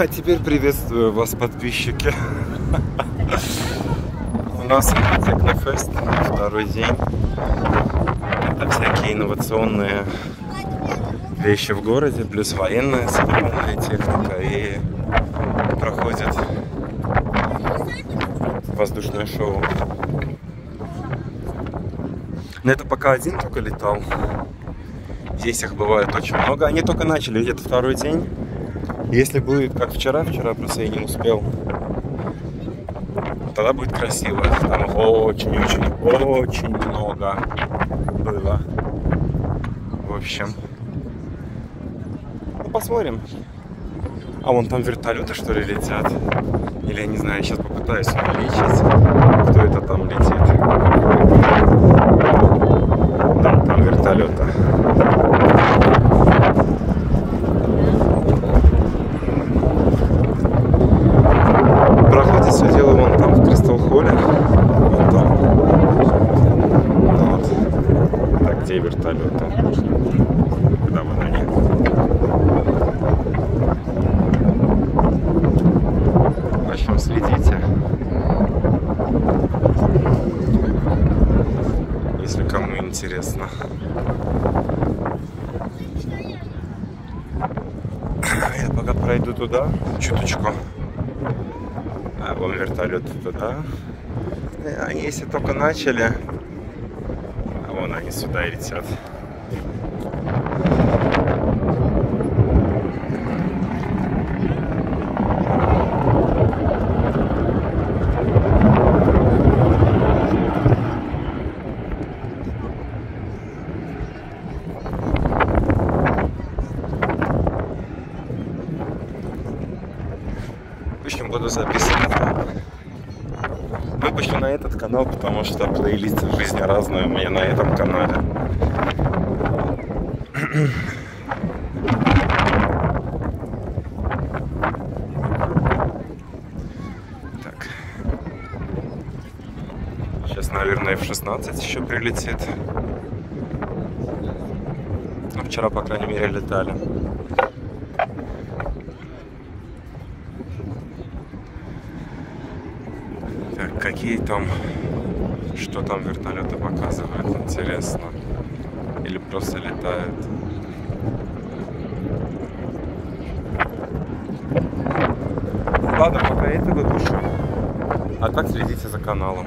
А теперь приветствую вас, подписчики. У нас Технофест, второй день. Это всякие инновационные вещи в городе, плюс военная современная техника. И проходит воздушное шоу. Но это пока один только летал. Здесь их бывает очень много. Они только начали, где-то второй день. Если будет как вчера, вчера просто я не успел, тогда будет красиво. Там очень-очень-очень много было. В общем, ну, посмотрим. А вон там вертолеты что ли летят. Или я не знаю, сейчас попытаюсь увеличить, кто это там летит. Да, там вертолеты. Проходит все дело вон там, в Кристал Холле. Вон там. Вот. Так, где вертолеты? Куда вон они? В общем, следите. Если кому интересно. Я пока пройду туда, чуточку. А вон вертолет туда. Они если только начали, а вон они сюда и летят. Буду записывать. Выпущу на этот канал, потому что плейлист в жизни разные у меня на этом канале. Так. Сейчас, наверное, F-16 еще прилетит. Ну, вчера, по крайней мере, летали. Так, какие там, что там вертолеты показывают, интересно. Или просто летают. Ладно, пока это выпущу. А так следите за каналом.